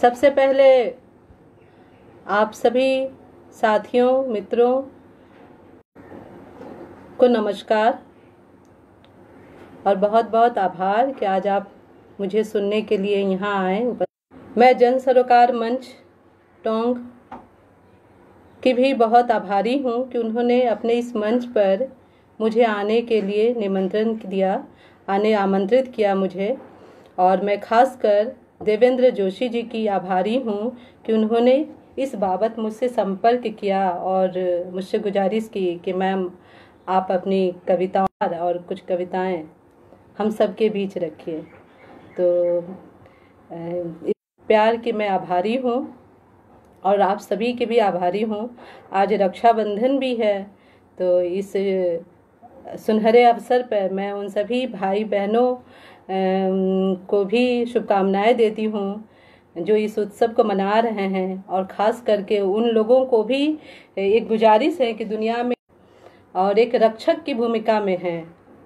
सबसे पहले आप सभी साथियों, मित्रों को नमस्कार और बहुत बहुत आभार कि आज आप मुझे सुनने के लिए यहाँ आए। मैं जन सरोकार मंच टोंग की भी बहुत आभारी हूँ कि उन्होंने अपने इस मंच पर मुझे आने के लिए निमंत्रण दिया, आने आमंत्रित किया मुझे। और मैं खासकर देवेंद्र जोशी जी की आभारी हूँ कि उन्होंने इस बाबत मुझसे संपर्क किया और मुझसे गुजारिश की कि मैम, आप अपनी कविताओं और कुछ कविताएँ हम सबके बीच रखिए। तो इस प्यार की मैं आभारी हूँ और आप सभी के भी आभारी हूँ। आज रक्षाबंधन भी है तो इस सुनहरे अवसर पर मैं उन सभी भाई बहनों को भी शुभकामनाएँ देती हूँ, जो इस उत्सव को मना रहे हैं और ख़ास करके उन लोगों को भी एक गुजारिश है कि दुनिया में और एक रक्षक की भूमिका में हैं।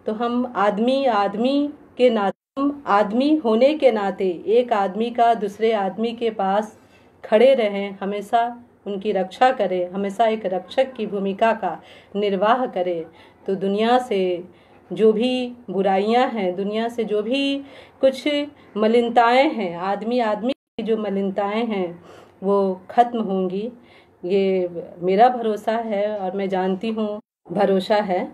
तो हम आदमी आदमी के नाते, हम आदमी होने के नाते, एक आदमी का दूसरे आदमी के पास खड़े रहें, हमेशा उनकी रक्षा करें, हमेशा एक रक्षक की भूमिका का निर्वाह करें। तो दुनिया से जो भी बुराइयाँ हैं, दुनिया से जो भी कुछ मलिनताएँ हैं, आदमी आदमी की जो मलिनताएँ हैं, वो खत्म होंगी। ये मेरा भरोसा है और मैं जानती हूँ भरोसा है।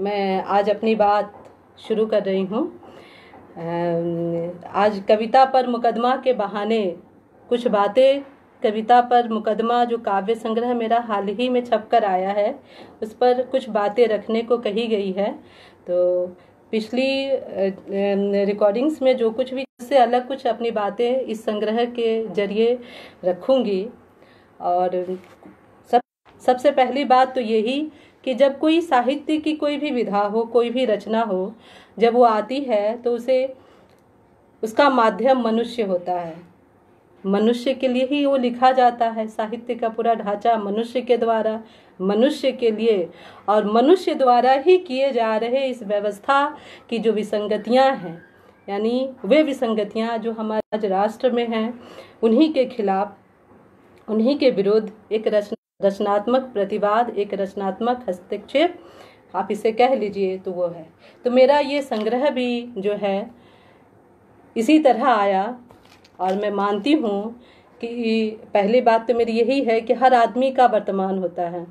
मैं आज अपनी बात शुरू कर रही हूँ। आज कविता पर मुकदमा के बहाने कुछ बातें। कविता पर मुकदमा जो काव्य संग्रह मेरा हाल ही में छप कर आया है, उस पर कुछ बातें रखने को कही गई है। तो पिछली रिकॉर्डिंग्स में जो कुछ भी, उससे अलग कुछ अपनी बातें इस संग्रह के ज़रिए रखूँगी। और सब, सबसे पहली बात तो यही कि जब कोई साहित्य की कोई भी विधा हो, कोई भी रचना हो, जब वो आती है तो उसे, उसका माध्यम मनुष्य होता है। मनुष्य के लिए ही वो लिखा जाता है, साहित्य का पूरा ढांचा मनुष्य के द्वारा मनुष्य के लिए और मनुष्य द्वारा ही किए जा रहे इस व्यवस्था की जो विसंगतियाँ हैं, यानी वे विसंगतियाँ जो हमारे आज राष्ट्र में हैं, उन्हीं के खिलाफ, उन्हीं के विरुद्ध एक रचना रचनात्मक प्रतिवाद, एक रचनात्मक हस्तक्षेप, आप इसे कह लीजिए तो वो है। तो मेरा ये संग्रह भी जो है, इसी तरह आया और मैं मानती हूँ कि पहली बात तो मेरी यही है कि हर आदमी का वर्तमान होता है।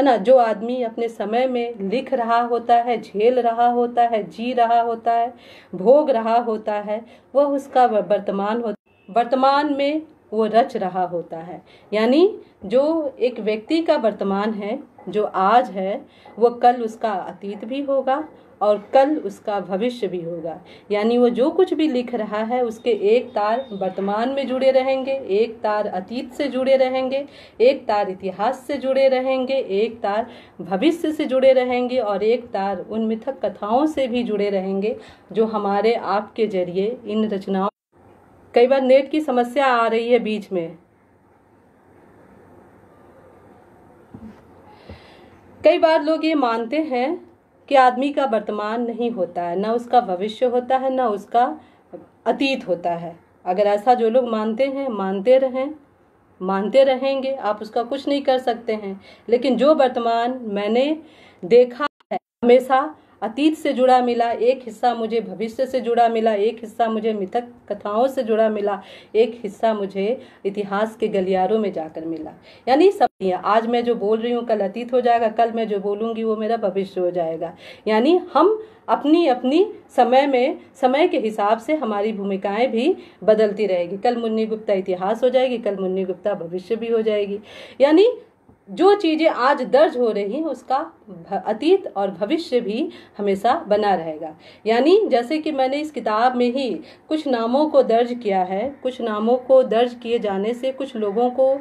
है ना? जो आदमी अपने समय में लिख रहा होता है, झेल रहा होता है, जी रहा होता है, भोग रहा होता है, वह उसका वर्तमान होता वर्तमान में वो रच रहा होता है। यानी जो एक व्यक्ति का वर्तमान है, जो आज है, वो कल उसका अतीत भी होगा और कल उसका भविष्य भी होगा। यानी वो जो कुछ भी लिख रहा है, उसके एक तार वर्तमान में जुड़े रहेंगे, एक तार अतीत से जुड़े रहेंगे, एक तार इतिहास से जुड़े रहेंगे, एक तार भविष्य से जुड़े रहेंगे और एक तार उन मिथक कथाओं से भी जुड़े रहेंगे जो हमारे आपके ज़रिए इन रचनाओं कई बार नेट की समस्या आ रही है बीच में। कई बार लोग ये मानते हैं कि आदमी का वर्तमान नहीं होता है, न उसका भविष्य होता है, न उसका अतीत होता है। अगर ऐसा जो लोग मानते हैं, मानते रहें, मानते रहेंगे, आप उसका कुछ नहीं कर सकते हैं। लेकिन जो वर्तमान मैंने देखा है, हमेशा अतीत से जुड़ा मिला, एक हिस्सा मुझे भविष्य से जुड़ा मिला, एक हिस्सा मुझे मिथक कथाओं से जुड़ा मिला, एक हिस्सा मुझे इतिहास के गलियारों में जाकर मिला। यानी सब आज मैं जो बोल रही हूँ, कल अतीत हो जाएगा, कल मैं जो बोलूँगी, वो मेरा भविष्य हो जाएगा। यानी हम अपनी अपनी समय में, समय के हिसाब से हमारी भूमिकाएँ भी बदलती रहेगी। कल मुन्नी गुप्ता इतिहास हो जाएगी, कल मुन्नी गुप्ता भविष्य भी हो जाएगी। यानी जो चीज़ें आज दर्ज हो रही हैं, उसका अतीत और भविष्य भी हमेशा बना रहेगा। यानी जैसे कि मैंने इस किताब में ही कुछ नामों को दर्ज किया है, कुछ नामों को दर्ज किए जाने से कुछ लोगों को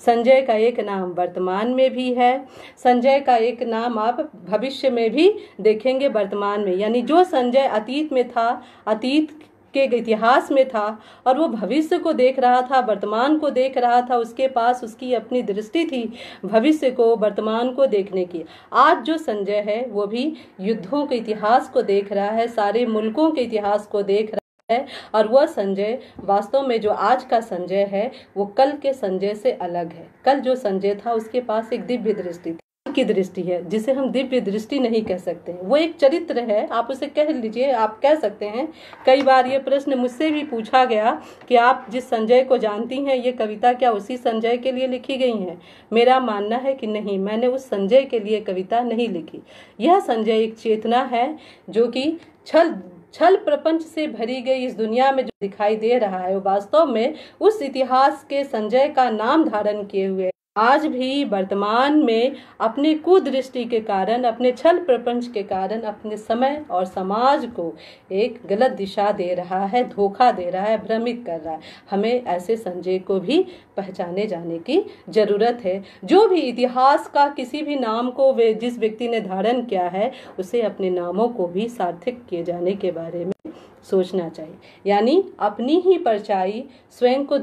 संजय का एक नाम वर्तमान में भी है, संजय का एक नाम आप भविष्य में भी देखेंगे वर्तमान में। यानी जो संजय अतीत में था, अतीत के इतिहास में था और वो भविष्य को देख रहा था, वर्तमान को देख रहा था, उसके पास उसकी अपनी दृष्टि थी भविष्य को, वर्तमान को देखने की। आज जो संजय है, वो भी युद्धों के इतिहास को देख रहा है, सारे मुल्कों के इतिहास को देख रहा है और वह संजय, वास्तव में जो आज का संजय है, वो कल के संजय से अलग है। कल जो संजय था, उसके पास एक दिव्य दृष्टि थी। की दृष्टि है, जिसे हम दिव्य दृष्टि नहीं कह सकते वो एक चरित्र है, आप उसे कह लीजिए, आप कह सकते हैं। कई बार ये प्रश्न मुझसे भी पूछा गया कि आप जिस संजय को जानती हैं, ये कविता क्या उसी संजय के लिए लिखी गई है? मेरा मानना है कि नहीं, मैंने उस संजय के लिए कविता नहीं लिखी। यह संजय एक चेतना है, जो कि छल छल प्रपंच से भरी गई इस दुनिया में जो दिखाई दे रहा है, वो वास्तव में उस इतिहास के संजय का नाम धारण किए हुए आज भी वर्तमान में अपनी कुदृष्टि के कारण, अपने छल प्रपंच के कारण, अपने समय और समाज को एक गलत दिशा दे रहा है, धोखा दे रहा है, भ्रमित कर रहा है। हमें ऐसे संजय को भी पहचाने जाने की ज़रूरत है। जो भी इतिहास का किसी भी नाम को वे, जिस व्यक्ति ने धारण किया है, उसे अपने नामों को भी सार्थक किए जाने के बारे में सोचना चाहिए। यानी अपनी ही परछाई स्वयं को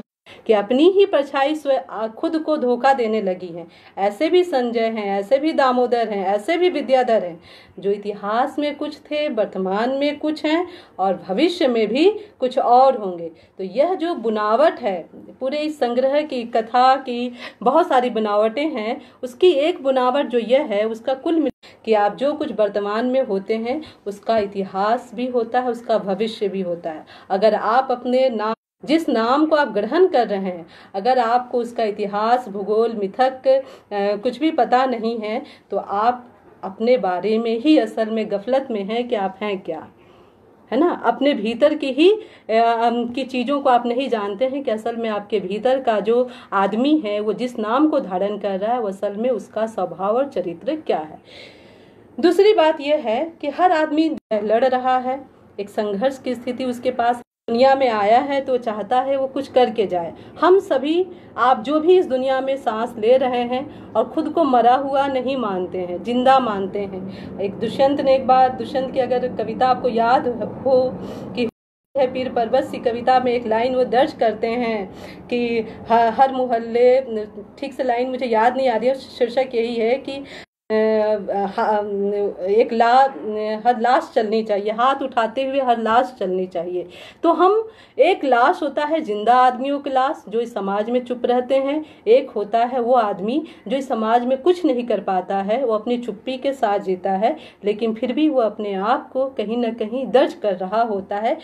कि अपनी ही परछाई खुद को धोखा देने लगी है। ऐसे भी संजय हैं, ऐसे भी दामोदर हैं, ऐसे भी विद्याधर हैं, जो इतिहास में कुछ थे, वर्तमान में कुछ हैं और भविष्य में भी कुछ और होंगे। तो यह जो बुनावट है, पूरे इस संग्रह की कथा की बहुत सारी बनावटें हैं, उसकी एक बुनावट जो यह है, उसका कुल कि आप जो कुछ वर्तमान में होते हैं, उसका इतिहास भी होता है, उसका भविष्य भी होता है। अगर आप अपने नाम जिस नाम को आप ग्रहण कर रहे हैं, अगर आपको उसका इतिहास, भूगोल, मिथक कुछ भी पता नहीं है तो आप अपने बारे में ही, असल में गफलत में हैं कि आप हैं क्या? है ना? अपने भीतर की ही की चीज़ों को आप नहीं जानते हैं कि असल में आपके भीतर का जो आदमी है, वो जिस नाम को धारण कर रहा है, वो असल में उसका स्वभाव और चरित्र क्या है? दूसरी बात यह है कि हर आदमी लड़ रहा है। एक संघर्ष की स्थिति उसके पास दुनिया में आया है तो चाहता है वो कुछ करके जाए। हम सभी, आप जो भी इस दुनिया में सांस ले रहे हैं और खुद को मरा हुआ नहीं मानते हैं, ज़िंदा मानते हैं। एक दुष्यंत ने एक बार, दुष्यंत की अगर कविता आपको याद हो कि है पीर पर्वत सी कविता में एक लाइन वो दर्ज करते हैं कि हर मोहल्ले ठीक से लाइन मुझे याद नहीं आ रही है शीर्षक यही है कि एक ला, हर लाश चलनी चाहिए, हाथ उठाते हुए हर लाश चलनी चाहिए। तो हम, एक लाश होता है ज़िंदा आदमियों की लाश, जो इस समाज में चुप रहते हैं। एक होता है वो आदमी, जो इस समाज में कुछ नहीं कर पाता है, वो अपनी चुप्पी के साथ जीता है, लेकिन फिर भी वो अपने आप को कहीं ना कहीं दर्ज कर रहा होता है।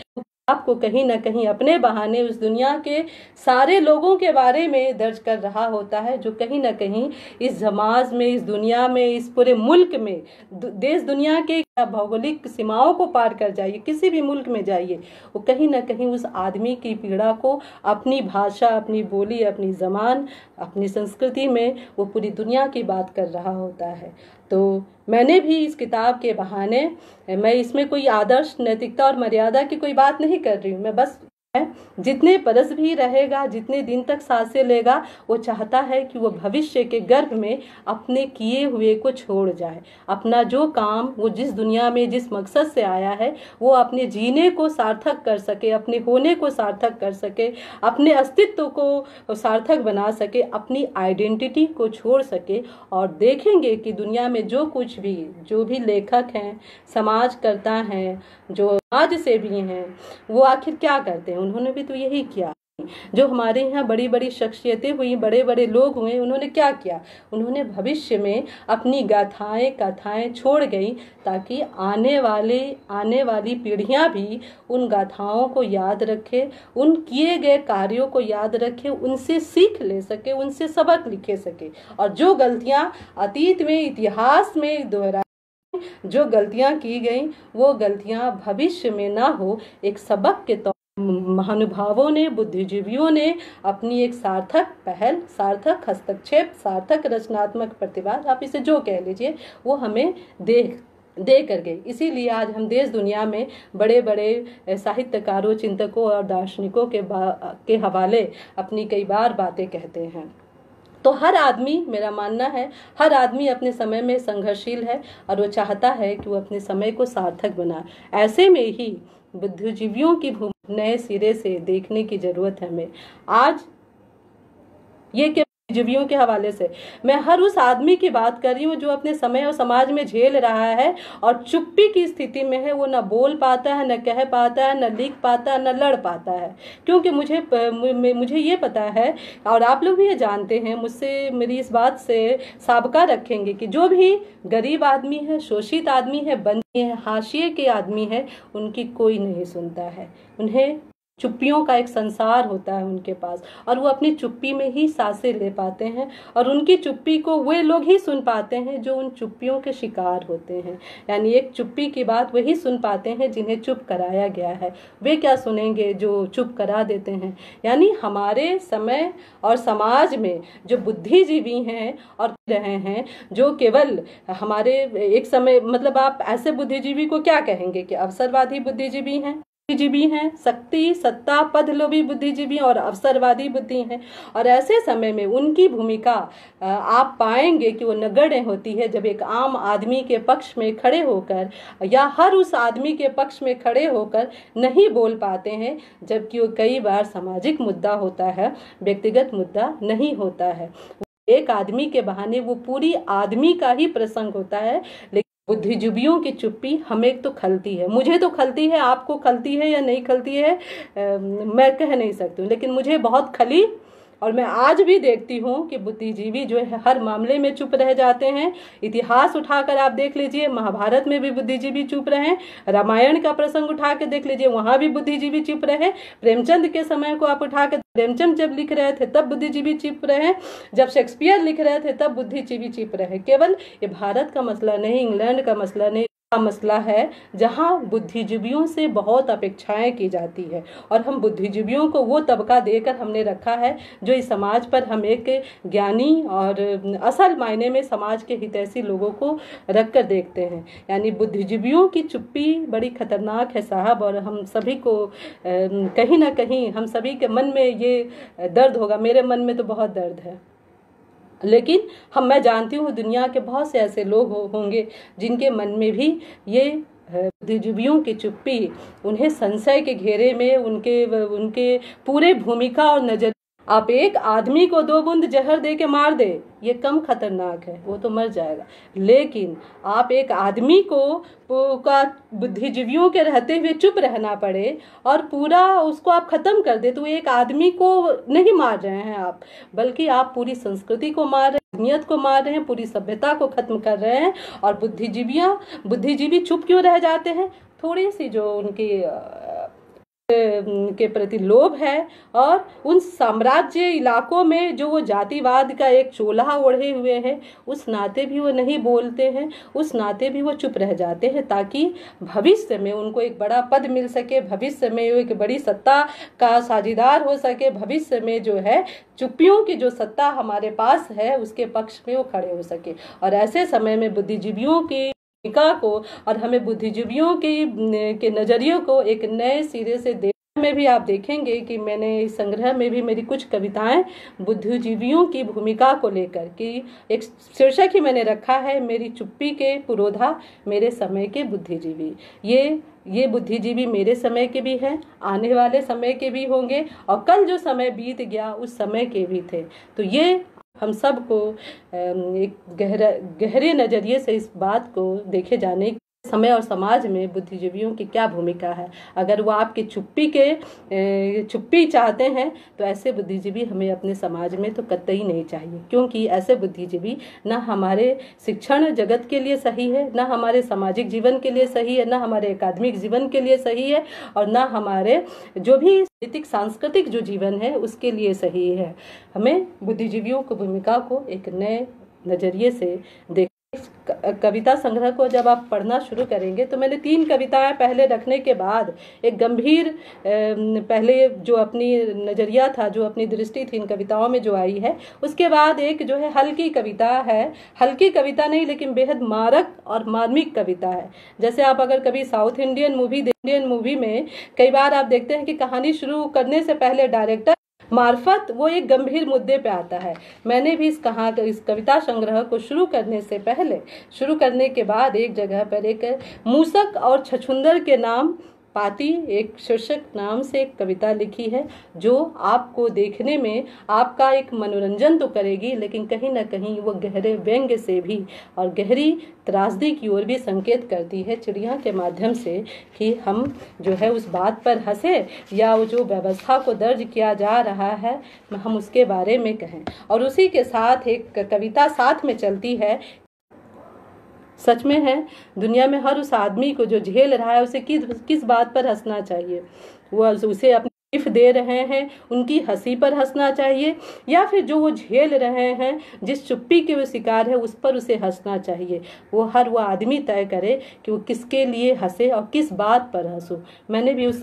आपको कहीं ना कहीं अपने बहाने उस दुनिया के सारे लोगों के बारे में दर्ज कर रहा होता है, जो कहीं ना कहीं इस समाज में, इस दुनिया में, इस पूरे मुल्क में देश दुनिया के भौगोलिक सीमाओं को पार कर जाइए, किसी भी मुल्क में जाइए, वो कहीं ना कहीं उस आदमी की पीड़ा को अपनी भाषा, अपनी बोली, अपनी जबान अपनी संस्कृति में वो पूरी दुनिया की बात कर रहा होता है। तो मैंने भी इस किताब के बहाने, मैं इसमें कोई आदर्श, नैतिकता और मर्यादा की कोई बात नहीं कर रही हूँ, मैं बस जितने परस भी रहेगा, जितने दिन तक साँसें लेगा, वो चाहता है कि वो भविष्य के गर्भ में अपने किए हुए को छोड़ जाए। अपना जो काम वो जिस दुनिया में, जिस मकसद से आया है, वो अपने जीने को सार्थक कर सके, अपने होने को सार्थक कर सके, अपने अस्तित्व को सार्थक बना सके, अपनी आइडेंटिटी को छोड़ सके और देखेंगे कि दुनिया में जो कुछ भी, जो भी लेखक हैं, समाजकर्ता हैं, जो आज से भी हैं। वो आखिर क्या करते हैं? उन्होंने भी तो यही किया। जो हमारे यहाँ बड़ी बड़ी शख्सियतें हुई बड़े बड़े लोग हुए, उन्होंने क्या किया? उन्होंने भविष्य में अपनी गाथाएँ, कथाएँ छोड़ गई ताकि आने वाले, आने वाली पीढ़ियाँ भी उन गाथाओं को याद रखे, उन किए गए कार्यों को याद रखे, उनसे सीख ले सके, उनसे सबक लिखे सके। और जो गलतियाँ अतीत में, इतिहास में दोहरा जो गलतियाँ की गई, वो गलतियाँ भविष्य में ना हो। एक सबक के तौर महानुभावों ने, बुद्धिजीवियों ने अपनी एक सार्थक पहल, सार्थक हस्तक्षेप, सार्थक रचनात्मक प्रतिभा आप इसे जो कह लीजिए, वो हमें देख दे कर गए इसीलिए आज हम देश दुनिया में बड़े बड़े साहित्यकारों, चिंतकों और दार्शनिकों के के हवाले अपनी कई बार बातें कहते हैं। तो हर आदमी, मेरा मानना है, हर आदमी अपने समय में संघर्षशील है और वो चाहता है कि वो अपने समय को सार्थक बनाए ऐसे में ही बुद्धिजीवियों की भूमि नए सिरे से देखने की ज़रूरत है हमें। आज ये जीवियों के हवाले से। मैं हर उस आदमी की बात कर रही हूँ जो अपने समय और समाज में झेल रहा है और चुप्पी की स्थिति में है। वो न बोल पाता है, न कह पाता है, न लिख पाता है, न लड़ पाता है। क्योंकि मुझे मुझे ये पता है और आप लोग भी ये जानते हैं, मुझसे, मेरी इस बात से सबका रखेंगे कि जो भी गरीब आदमी है, शोषित आदमी है, बंदी है, हाशिए के आदमी है, उनकी कोई नहीं सुनता है। उन्हें चुप्पियों का एक संसार होता है उनके पास, और वो अपनी चुप्पी में ही साँसें ले पाते हैं, और उनकी चुप्पी को वे लोग ही सुन पाते हैं जो उन चुप्पियों के शिकार होते हैं। यानी एक चुप्पी की बात वही सुन पाते हैं जिन्हें चुप कराया गया है। वे क्या सुनेंगे जो चुप करा देते हैं? यानी हमारे समय और समाज में जो बुद्धिजीवी हैं और रहे हैं, जो केवल हमारे एक समय मतलब आप ऐसे बुद्धिजीवी को क्या कहेंगे कि अवसरवादी बुद्धिजीवी हैं? बुद्धिजीवी हैं, शक्ति, सत्ता, पद, लोभी बुद्धिजीवी और अवसरवादी बुद्धि हैं। और ऐसे समय में उनकी भूमिका आप पाएँगे कि वो नगण्य होती है। जब एक आम आदमी के पक्ष में खड़े होकर या हर उस आदमी के पक्ष में खड़े होकर नहीं बोल पाते हैं, जबकि वो कई बार सामाजिक मुद्दा होता है, व्यक्तिगत मुद्दा नहीं होता है। एक आदमी के बहाने वो पूरी आदमी का ही प्रसंग होता है, लेकिन बुद्धिजीवियों की चुप्पी हमें तो खलती है। मुझे तो खलती है आपको खलती है या नहीं खलती है आ, मैं कह नहीं सकती हूँ लेकिन मुझे बहुत खली और मैं आज भी देखती हूँ कि बुद्धिजीवी जो है, हर मामले में चुप रह जाते हैं। इतिहास उठाकर आप देख लीजिए, महाभारत में भी बुद्धिजीवी चुप रहे, रामायण का प्रसंग उठा के देख लीजिए, वहाँ भी बुद्धिजीवी चुप रहे। प्रेमचंद के समय को आप उठा के, प्रेमचंद जब लिख रहे थे, तब बुद्धिजीवी चुप रहे। जब शेक्सपियर लिख रहे थे, तब बुद्धिजीवी चुप रहे। केवल ये भारत का मसला नहीं, इंग्लैंड का मसला नहीं। मसला है, जहाँ बुद्धिजीवियों से बहुत अपेक्षाएँ की जाती है। और हम बुद्धिजीवियों को वो तबका देकर हमने रखा है, जो इस समाज पर हम एक ज्ञानी और असल मायने में समाज के हितैषी लोगों को रख कर देखते हैं। यानी बुद्धिजीवियों की चुप्पी बड़ी खतरनाक है साहब, और हम सभी को कहीं ना कहीं हम सभी के मन में ये दर्द होगा। मेरे मन में तो बहुत दर्द है। लेकिन हम मैं जानती हूँ दुनिया के बहुत से ऐसे लोग हो, होंगे जिनके मन में भी ये बुद्धिजीवियों की चुप्पी उन्हें संशय के घेरे में उनके उनके पूरे भूमिका और नज़र आप एक आदमी को दो बूंद जहर दे के मार दे, ये कम खतरनाक है, वो तो मर जाएगा। लेकिन आप एक आदमी को का बुद्धिजीवियों के रहते हुए चुप रहना पड़े और पूरा उसको आप खत्म कर दे तो एक आदमी को नहीं मार रहे हैं आप, बल्कि आप पूरी संस्कृति को मार रहे हैं, नियत को मार रहे हैं, पूरी सभ्यता को खत्म कर रहे हैं और बुद्धिजीवियाँ, बुद्धिजीवी चुप क्यों रह जाते हैं? थोड़ी सी जो उनकी के प्रति लोभ है और उन साम्राज्य इलाकों में जो वो जातिवाद का एक चोला ओढ़े हुए हैं, उस नाते भी वो नहीं बोलते हैं, उस नाते भी वो चुप रह जाते हैं ताकि भविष्य में उनको एक बड़ा पद मिल सके, भविष्य में एक बड़ी सत्ता का साझीदार हो सके, भविष्य में जो है, चुप्पियों की जो सत्ता हमारे पास है, उसके पक्ष में वो खड़े हो सके। और ऐसे समय में बुद्धिजीवियों की भूमिका को और हमें बुद्धिजीवियों की, के नज़रिए को एक नए सिरे से दे में भी आप देखेंगे कि मैंने इस संग्रह में भी मेरी कुछ कविताएँ बुद्धिजीवियों की भूमिका को लेकर कि एक शीर्षक ही मैंने रखा है, मेरी चुप्पी के पुरोधा, मेरे समय के बुद्धिजीवी। ये ये बुद्धिजीवी मेरे समय के भी हैं, आने वाले समय के भी होंगे और कल जो समय बीत गया उस समय के भी थे। तो ये हम सबको एक गहरा गहरे नज़रिए से इस बात को देखे जाने समय और समाज में बुद्धिजीवियों की क्या भूमिका है? अगर वो आपकी छुप्पी के चुप्पी चाहते हैं तो ऐसे बुद्धिजीवी हमें अपने समाज में तो कतई नहीं चाहिए। क्योंकि ऐसे बुद्धिजीवी ना हमारे शिक्षण जगत के लिए सही है, ना हमारे सामाजिक जीवन के लिए सही है, ना हमारे अकादमिक जीवन के लिए सही है, और ना हमारे जो भी नैतिक, सांस्कृतिक जो जीवन है, उसके लिए सही है। हमें बुद्धिजीवियों की भूमिका को एक नए नज़रिए से देख कविता संग्रह को जब आप पढ़ना शुरू करेंगे तो मैंने तीन कविताएँ पहले रखने के बाद, एक गंभीर पहले जो अपनी नज़रिया था, जो अपनी दृष्टि थी इन कविताओं में जो आई है, उसके बाद एक जो है हल्की कविता है। हल्की कविता नहीं, लेकिन बेहद मारक और मार्मिक कविता है। जैसे आप अगर कभी south Indian movie Indian movie में कई बार आप देखते हैं कि कहानी शुरू करने से पहले डायरेक्टर मार्फत वो एक गंभीर मुद्दे पे आता है। मैंने भी इस कहा, इस कविता संग्रह को शुरू करने से पहले, शुरू करने के बाद एक जगह पर एक मूसक और छछुंदर के नाम पाती एक शीर्षक नाम से एक कविता लिखी है, जो आपको देखने में आपका एक मनोरंजन तो करेगी, लेकिन कहीं ना कहीं वो गहरे व्यंग्य से भी और गहरी त्रासदी की ओर भी संकेत करती है। चिड़िया के माध्यम से कि हम जो है उस बात पर हंसे या वो जो व्यवस्था को दर्ज किया जा रहा है, हम उसके बारे में कहें। और उसी के साथ एक कविता साथ में चलती है सच में है, दुनिया में हर उस आदमी को जो झेल रहा है, उसे किस किस बात पर हंसना चाहिए? वो उसे अपने तकलीफ़ दे रहे हैं, उनकी हँसी पर हंसना चाहिए, या फिर जो वो झेल रहे हैं, जिस चुप्पी के वो शिकार है, उस पर उसे हंसना चाहिए। वो हर वो आदमी तय करे कि वो किसके लिए हंसे और किस बात पर हंसो। मैंने भी उस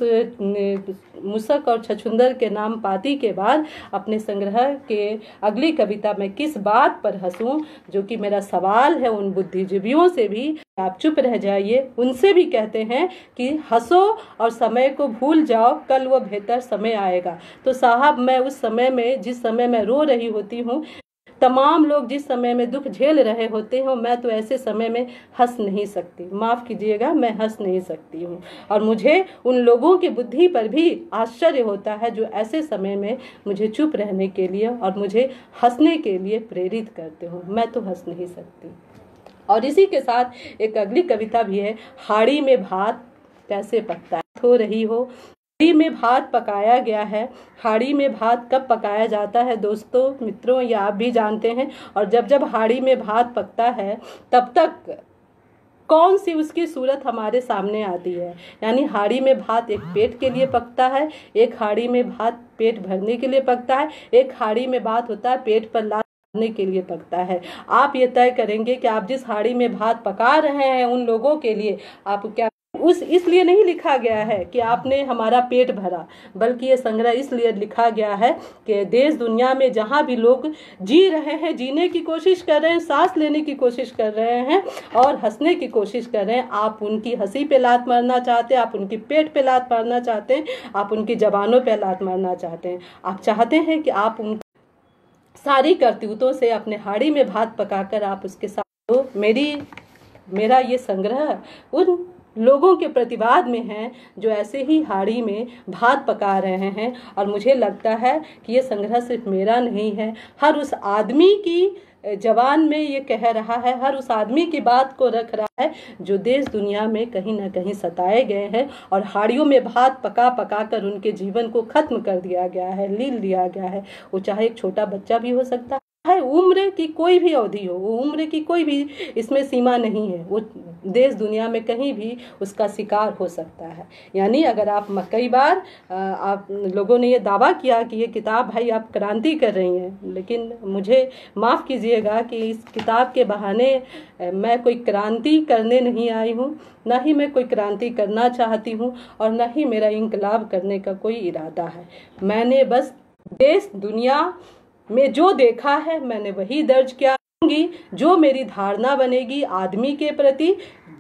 मुसक और छछुंदर के नाम पाती के बाद अपने संग्रह के अगली कविता में किस बात पर हंसूं, जो कि मेरा सवाल है उन बुद्धिजीवियों से भी। आप चुप रह जाइए। उनसे भी कहते हैं कि हंसो और समय को भूल जाओ, कल वो बेहतर समय आएगा। तो साहब, मैं उस समय में, जिस समय मैं रो रही होती हूँ, तमाम लोग जिस समय में दुख झेल रहे होते हैं, मैं तो ऐसे समय में हंस नहीं सकती। माफ़ कीजिएगा, मैं हंस नहीं सकती हूँ। और मुझे उन लोगों की बुद्धि पर भी आश्चर्य होता है जो ऐसे समय में मुझे चुप रहने के लिए और मुझे हंसने के लिए प्रेरित करते हो। मैं तो हंस नहीं सकती। और इसी के साथ एक अगली कविता भी है, हाड़ी में भात कैसे पकता हो? रही हो। हाड़ी में भात पकाया गया है। हाड़ी में भात कब पकाया जाता है? दोस्तों, मित्रों, ये आप भी जानते हैं। और जब जब हाड़ी में भात पकता है, तब तक कौन सी उसकी सूरत हमारे सामने आती है? यानी हाड़ी में भात एक पेट के लिए पकता है, एक हाड़ी में भात पेट भरने के लिए पकता है, एक हाड़ी में भात होता है, पेट पर ला के लिए पकता है। आप ये तय करेंगे कि आप जिस हाड़ी में भात पका रहे हैं उन लोगों के लिए आप क्या उस, इसलिए नहीं लिखा गया है कि आपने हमारा पेट भरा, बल्कि ये संग्रह इसलिए लिखा गया है कि देश दुनिया में जहाँ भी लोग जी रहे हैं, जीने की कोशिश कर रहे हैं, सांस लेने की कोशिश कर रहे हैं और हंसने की कोशिश कर रहे हैं, आप उनकी हँसी पे लात मारना चाहते हैं, आप उनकी पेट पे लात मारना चाहते हैं, आप उनकी जबानों पर लात मारना चाहते हैं। आप चाहते हैं कि आप उन सारी करतूतों से अपने हाड़ी में भात पकाकर आप उसके साथ तो मेरी, मेरा ये संग्रह उन लोगों के प्रतिवाद में हैं, जो ऐसे ही हाड़ी में भात पका रहे हैं। और मुझे लगता है कि ये संग्रह सिर्फ़ मेरा नहीं है। हर उस आदमी की जवान में ये कह रहा है, हर उस आदमी की बात को रख रहा है, जो देश दुनिया में कहीं ना कहीं सताए गए हैं। और हाड़ियों में भात पका पका कर उनके जीवन को खत्म कर दिया गया है, लील दिया गया है। वो चाहे एक छोटा बच्चा भी हो सकता है। उम्र की कोई भी अवधि हो, वो उम्र की कोई भी इसमें सीमा नहीं है। वो देश दुनिया में कहीं भी उसका शिकार हो सकता है। यानी अगर आप कई बार आप लोगों ने ये दावा किया कि ये किताब भाई आप क्रांति कर रही हैं, लेकिन मुझे माफ़ कीजिएगा कि इस किताब के बहाने मैं कोई क्रांति करने नहीं आई हूँ, ना ही मैं कोई क्रांति करना चाहती हूँ, और ना ही मेरा इनकलाब करने का कोई इरादा है। मैंने बस देश दुनिया में जो देखा है, मैंने वही दर्ज किया जो मेरी धारणा बनेगी आदमी के प्रति,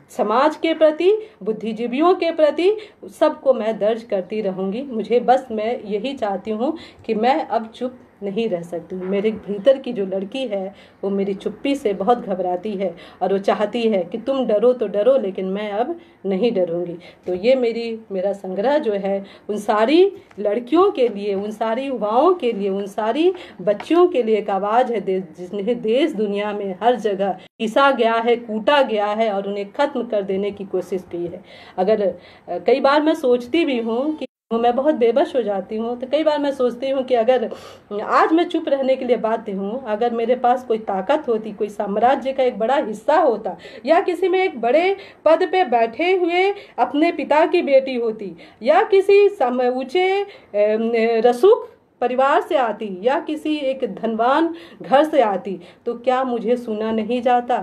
समाज के प्रति, बुद्धिजीवियों के प्रति, सबको मैं दर्ज करती रहूँगी। मुझे बस मैं यही चाहती हूँ कि मैं अब चुप नहीं रह सकती। मेरे भीतर की जो लड़की है, वो मेरी चुप्पी से बहुत घबराती है और वो चाहती है कि तुम डरो तो डरो, लेकिन मैं अब नहीं डरूँगी। तो ये मेरी, मेरा संग्रह जो है, उन सारी लड़कियों के लिए, उन सारी युवाओं के लिए, उन सारी बच्चियों के लिए एक आवाज़ है देश जिन्हें देश दुनिया में हर जगह पीसा गया है, कूटा गया है और उन्हें खत्म कर देने की कोशिश की है। अगर कई बार मैं सोचती भी हूँ कि मैं बहुत बेबस हो जाती हूँ। तो कई बार मैं सोचती हूँ कि अगर आज मैं चुप रहने के लिए बाध्य हूँ, अगर मेरे पास कोई ताकत होती, कोई साम्राज्य का एक बड़ा हिस्सा होता, या किसी में एक बड़े पद पे बैठे हुए अपने पिता की बेटी होती, या किसी ऊँचे रसूख परिवार से आती, या किसी एक धनवान घर से आती तो क्या मुझे सुना नहीं जाता?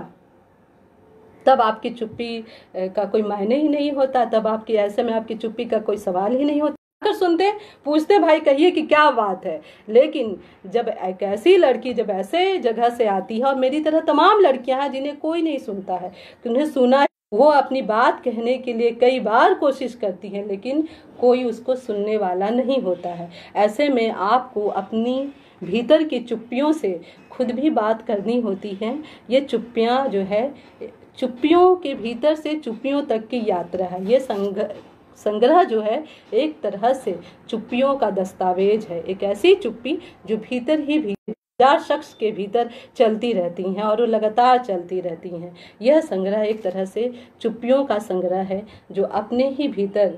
तब आपकी चुप्पी का कोई मायने ही नहीं होता, तब आपकी ऐसे में आपकी चुप्पी का कोई सवाल ही नहीं होता। कर सुनते, पूछते, भाई, कहिए कि क्या बात है? लेकिन जब एक ऐसी लड़की जब ऐसे जगह से आती है और मेरी तरह तमाम लड़कियाँ हैं जिन्हें कोई नहीं सुनता है उन्हें सुना वो अपनी बात कहने के लिए कई बार कोशिश करती हैं, लेकिन कोई उसको सुनने वाला नहीं होता है। ऐसे में आपको अपनी भीतर की चुप्पियों से खुद भी बात करनी होती है। ये चुप्पियाँ जो है, चुप्पियों के भीतर से चुप्पियों तक की यात्रा है। ये संघ संग्रह जो है, एक तरह से चुप्पियों का दस्तावेज़ है। एक ऐसी चुप्पी जो भीतर ही भी हज़ार शख्स के भीतर चलती रहती हैं और वो लगातार चलती रहती हैं। यह संग्रह एक तरह से चुप्पियों का संग्रह है, जो अपने ही भीतर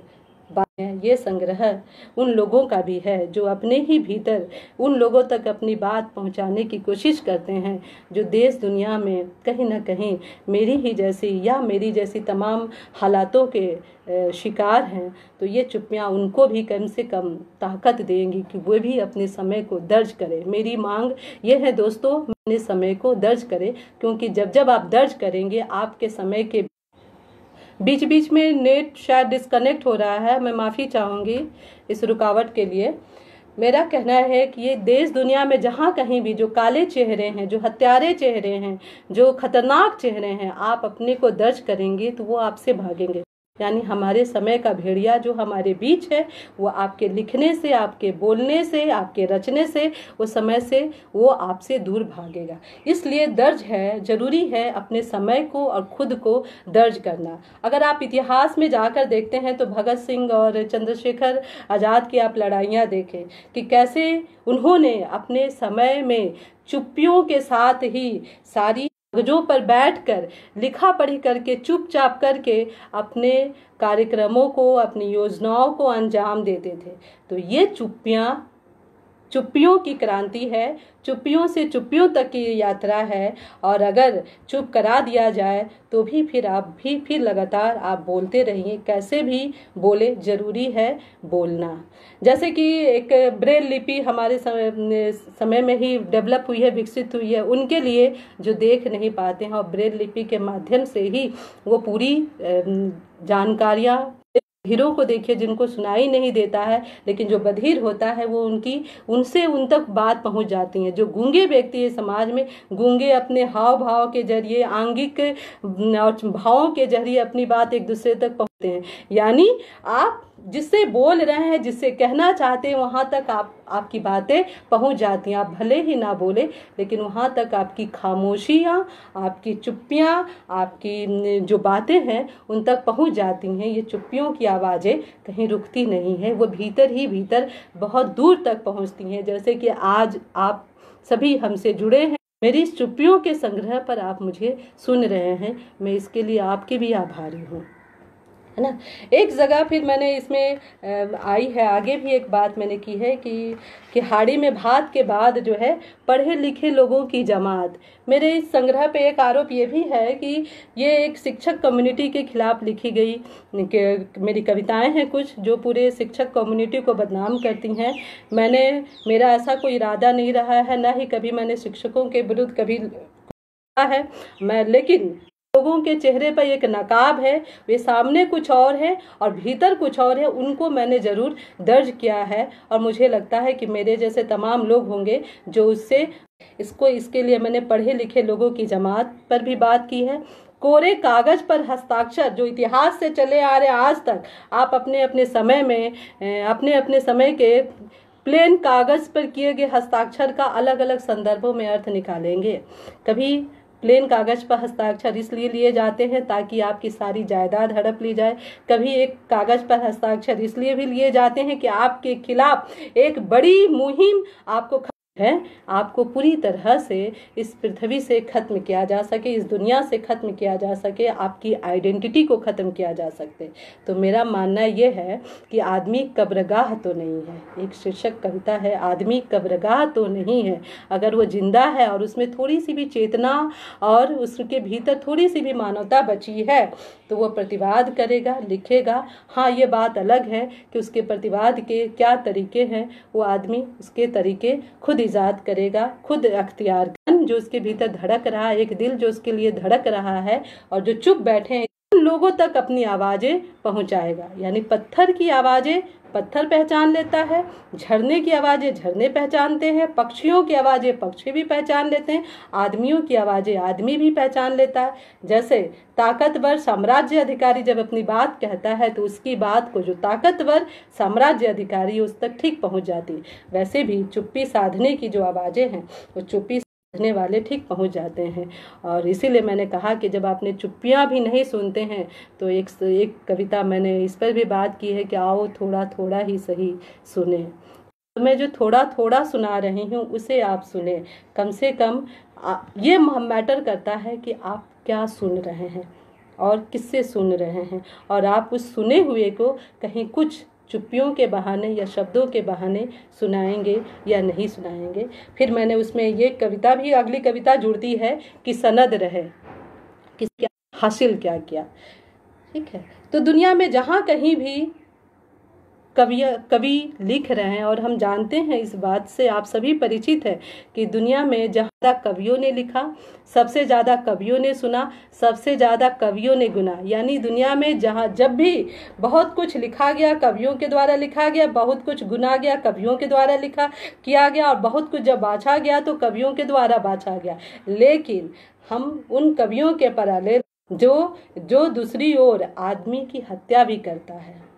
ये संग्रह उन लोगों का भी है जो अपने ही भीतर उन लोगों तक अपनी बात पहुँचाने की कोशिश करते हैं, जो देश दुनिया में कहीं ना कहीं मेरी ही जैसी या मेरी जैसी तमाम हालातों के शिकार हैं। तो ये चुप्पियाँ उनको भी कम से कम ताकत देंगी कि वे भी अपने समय को दर्ज करें। मेरी मांग ये है, दोस्तों, अपने समय को दर्ज करें, क्योंकि जब जब आप दर्ज करेंगे, आपके समय के बीच बीच में नेट शायद डिस्कनेक्ट हो रहा है, मैं माफ़ी चाहूँगी इस रुकावट के लिए। मेरा कहना है कि ये देश दुनिया में जहाँ कहीं भी जो काले चेहरे हैं, जो हत्यारे चेहरे हैं, जो खतरनाक चेहरे हैं, आप अपने को दर्ज करेंगे तो वो आपसे भागेंगे। यानी हमारे समय का भेड़िया जो हमारे बीच है, वो आपके लिखने से, आपके बोलने से, आपके रचने से वो समय से वो आपसे दूर भागेगा। इसलिए दर्ज है, ज़रूरी है अपने समय को और खुद को दर्ज करना। अगर आप इतिहास में जाकर देखते हैं तो भगत सिंह और चंद्रशेखर आज़ाद की आप लड़ाइयाँ देखें कि कैसे उन्होंने अपने समय में चुप्पियों के साथ ही सारी कागजों पर बैठकर लिखा पढ़ी करके, चुपचाप करके अपने कार्यक्रमों को, अपनी योजनाओं को अंजाम देते थे। तो ये चुप्पियाँ चुप्पियों की क्रांति है, चुप्पियों से चुप्पियों तक की यात्रा है और अगर चुप करा दिया जाए तो भी फिर आप भी, फिर लगातार आप बोलते रहिए। कैसे भी बोले, ज़रूरी है बोलना। जैसे कि एक ब्रेल लिपि हमारे समय समय में ही डेवलप हुई है, विकसित हुई है, उनके लिए जो देख नहीं पाते हैं और ब्रेल लिपि के माध्यम से ही वो पूरी जानकारियाँ बधिरों को देखिए, जिनको सुनाई नहीं देता है, लेकिन जो बधिर होता है, वो उनकी, उनसे उन तक बात पहुँच जाती है। जो गूँगे व्यक्ति है समाज में, गूँगे अपने हाव भाव के ज़रिए, आंगिक भावों के ज़रिए अपनी बात एक दूसरे तक पहुँचते हैं। यानी आप जिससे बोल रहे हैं, जिससे कहना चाहते हैं, वहाँ तक आप, आपकी बातें पहुँच जाती हैं। आप भले ही ना बोले, लेकिन वहाँ तक आपकी खामोशियाँ, आपकी चुप्पियाँ, आपकी जो बातें हैं, उन तक पहुँच जाती हैं। ये चुप्पियों की आवाज़ें कहीं रुकती नहीं है। वो भीतर ही भीतर बहुत दूर तक पहुँचती हैं। जैसे कि आज आप सभी हमसे जुड़े हैं। मेरी चुप्पियों के संग्रह पर आप मुझे सुन रहे हैं। मैं इसके लिए आपके भी आभारी हूँ। है ना? एक जगह फिर मैंने इसमें आई है, आगे भी एक बात मैंने की है कि कि हाड़ी में भात के बाद जो है, पढ़े लिखे लोगों की जमात। मेरे इस संग्रह पे एक आरोप ये भी है कि ये एक शिक्षक कम्युनिटी के खिलाफ लिखी गई, के मेरी कविताएँ हैं कुछ, जो पूरे शिक्षक कम्युनिटी को बदनाम करती हैं। मैंने, मेरा ऐसा कोई इरादा नहीं रहा है, ना ही कभी मैंने शिक्षकों के विरुद्ध कभी, है। मैं, लेकिन लोगों के चेहरे पर एक नकाब है, वे सामने कुछ और है और भीतर कुछ और है, उनको मैंने ज़रूर दर्ज किया है और मुझे लगता है कि मेरे जैसे तमाम लोग होंगे जो उससे, इसको, इसके लिए मैंने पढ़े लिखे लोगों की जमात पर भी बात की है। कोरे कागज़ पर हस्ताक्षर, जो इतिहास से चले आ रहे आज तक, आप अपने अपने समय में अपने अपने समय के प्लेन कागज़ पर किए गए हस्ताक्षर का अलग अलग संदर्भों में अर्थ निकालेंगे। कभी प्लेन कागज़ पर हस्ताक्षर इसलिए लिए जाते हैं ताकि आपकी सारी जायदाद हड़प ली जाए। कभी एक कागज़ पर हस्ताक्षर इसलिए भी लिए जाते हैं कि आपके खिलाफ एक बड़ी मुहिम आपको है, आपको पूरी तरह से इस पृथ्वी से खत्म किया जा सके, इस दुनिया से खत्म किया जा सके, आपकी आइडेंटिटी को खत्म किया जा सकते। तो मेरा मानना यह है कि आदमी कब्रगाह तो नहीं है। एक शीर्षक कविता है, आदमी कब्रगाह तो नहीं है। अगर वो ज़िंदा है और उसमें थोड़ी सी भी चेतना और उसके भीतर थोड़ी सी भी मानवता बची है तो वो प्रतिवाद करेगा, लिखेगा। हाँ ये बात अलग है कि उसके प्रतिवाद के क्या तरीके हैं। वो आदमी उसके तरीके खुद ईजाद करेगा, खुद अख्तियार जो उसके भीतर धड़क रहा है, एक दिल जो उसके लिए धड़क रहा है और जो चुप बैठे हैं लोगों तक अपनी आवाज़ें पहुंचाएगा। यानी पत्थर की आवाज़ें पत्थर पहचान लेता है, झरने की आवाज़ें झरने पहचानते हैं, पक्षियों की आवाज़ें पक्षी भी पहचान लेते हैं, आदमियों की आवाज़ें आदमी भी पहचान लेता है। जैसे ताकतवर साम्राज्य अधिकारी जब अपनी बात कहता है तो उसकी बात को जो ताकतवर साम्राज्य अधिकारी उस तक ठीक पहुँच जाती वैसे भी चुप्पी साधने की जो आवाज़ें हैं, वो चुप्पी पढ़ने वाले ठीक पहुँच जाते हैं। और इसीलिए मैंने कहा कि जब आपने चुप्पियाँ भी नहीं सुनते हैं तो एक एक कविता मैंने इस पर भी बात की है कि आओ थोड़ा थोड़ा ही सही सुने। तो मैं जो थोड़ा थोड़ा सुना रही हूँ, उसे आप सुने। कम से कम ये मैटर करता है कि आप क्या सुन रहे हैं और किससे सुन रहे हैं। और आप उस सुने हुए को कहीं कुछ चुप्पियों के बहाने या शब्दों के बहाने सुनाएँगे या नहीं सुनाएँगे। फिर मैंने उसमें ये कविता भी, अगली कविता जुड़ती है कि सनद रहे कि क्या, हासिल क्या किया। ठीक है? तो दुनिया में जहाँ कहीं भी कवि कवि लिख रहे हैं और हम जानते हैं इस बात से, आप सभी परिचित हैं कि दुनिया में ज़्यादा कवियों ने लिखा, सबसे ज़्यादा कवियों ने सुना, सबसे ज़्यादा कवियों ने गुना। यानी दुनिया में जहाँ जब भी बहुत कुछ लिखा गया, कवियों के द्वारा लिखा गया, बहुत कुछ गुना गया, कवियों के द्वारा लिखा, किया गया और बहुत कुछ जब बाछा गया तो कवियों के द्वारा बाछा गया। लेकिन हम उन कवियों के पराले, जो जो दूसरी ओर आदमी की हत्या भी करता है।